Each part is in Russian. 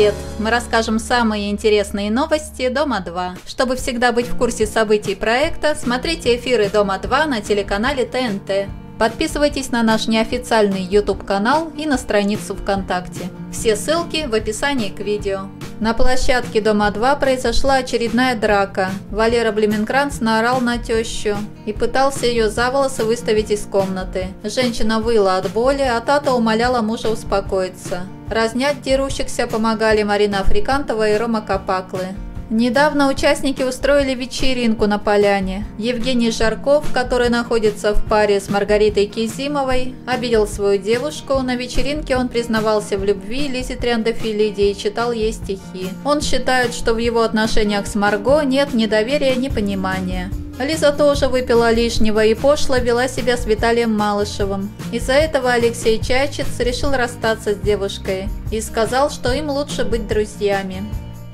Привет! Мы расскажем самые интересные новости Дома-2. Чтобы всегда быть в курсе событий проекта, смотрите эфиры Дома-2 на телеканале ТНТ. Подписывайтесь на наш неофициальный YouTube-канал и на страницу ВКонтакте. Все ссылки в описании к видео. На площадке Дома-2 произошла очередная драка. Валера Блеменкранц наорал на тещу и пытался ее за волосы выставить из комнаты. Женщина выла от боли, а Тата умоляла мужа успокоиться. Разнять дерущихся помогали Марина Африкантова и Рома Капаклы. Недавно участники устроили вечеринку на поляне. Евгений Жарков, который находится в паре с Маргаритой Кизимовой, обидел свою девушку. На вечеринке он признавался в любви Лизе Триандафилиде и читал ей стихи. Он считает, что в его отношениях с Марго нет ни доверия, ни понимания. Лиза тоже выпила лишнего и пошло вела себя с Виталием Малышевым. Из-за этого Алексей Чайчиц решил расстаться с девушкой и сказал, что им лучше быть друзьями.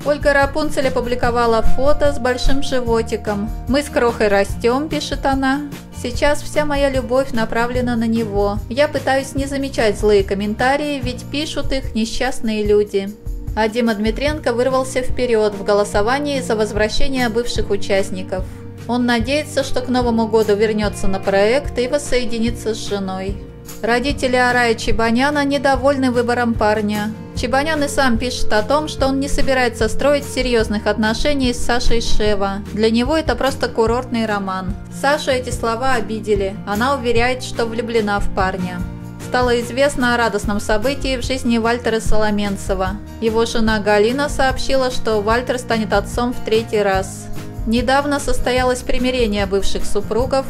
Ольга Рапунцель опубликовала фото с большим животиком. «Мы с Крохой растем», – пишет она. «Сейчас вся моя любовь направлена на него. Я пытаюсь не замечать злые комментарии, ведь пишут их несчастные люди». А Дима Дмитренко вырвался вперед в голосовании за возвращение бывших участников. Он надеется, что к Новому году вернется на проект и воссоединится с женой. Родители Арая Чебаняна недовольны выбором парня. Чебанян и сам пишет о том, что он не собирается строить серьезных отношений с Сашей Шева. Для него это просто курортный роман. Сашу эти слова обидели. Она уверяет, что влюблена в парня. Стало известно о радостном событии в жизни Вальтера Соломенцева. Его жена Галина сообщила, что Вальтер станет отцом в третий раз. Недавно состоялось примирение бывших супругов.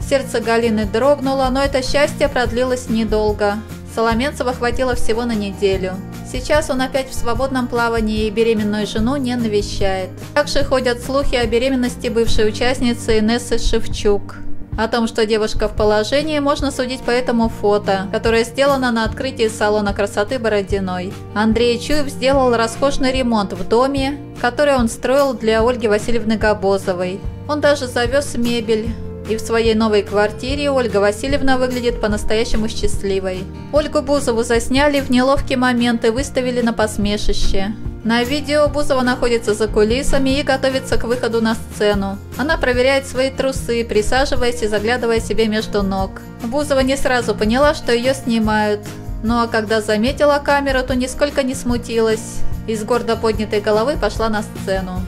Сердце Галины дрогнуло, но это счастье продлилось недолго. Соломенцева хватило всего на неделю. Сейчас он опять в свободном плавании и беременную жену не навещает. Также ходят слухи о беременности бывшей участницы Инессы Шевчук. О том, что девушка в положении, можно судить по этому фото, которое сделано на открытии салона красоты Бородиной. Андрей Чуев сделал роскошный ремонт в доме, который он строил для Ольги Васильевны Габозовой. Он даже завез мебель, и в своей новой квартире Ольга Васильевна выглядит по-настоящему счастливой. Ольгу Бузову засняли в неловкий момент и выставили на посмешище. На видео Бузова находится за кулисами и готовится к выходу на сцену. Она проверяет свои трусы, присаживаясь и заглядывая себе между ног. Бузова не сразу поняла, что ее снимают. Ну а когда заметила камеру, то нисколько не смутилась. Из гордо поднятой головы пошла на сцену.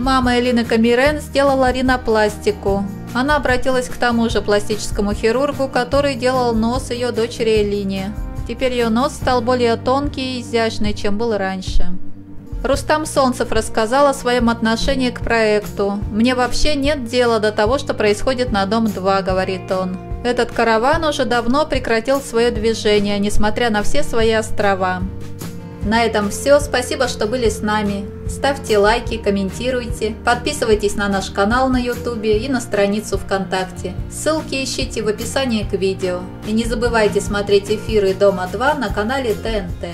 Мама Элины Камирен сделала ринопластику. Она обратилась к тому же пластическому хирургу, который делал нос ее дочери Элине. Теперь ее нос стал более тонкий и изящный, чем был раньше. Рустам Солнцев рассказал о своем отношении к проекту. «Мне вообще нет дела до того, что происходит на Дом-2», – говорит он. Этот караван уже давно прекратил свое движение, несмотря на все свои острова. На этом все. Спасибо, что были с нами. Ставьте лайки, комментируйте, подписывайтесь на наш канал на YouTube и на страницу ВКонтакте. Ссылки ищите в описании к видео. И не забывайте смотреть эфиры Дома 2 на канале ТНТ.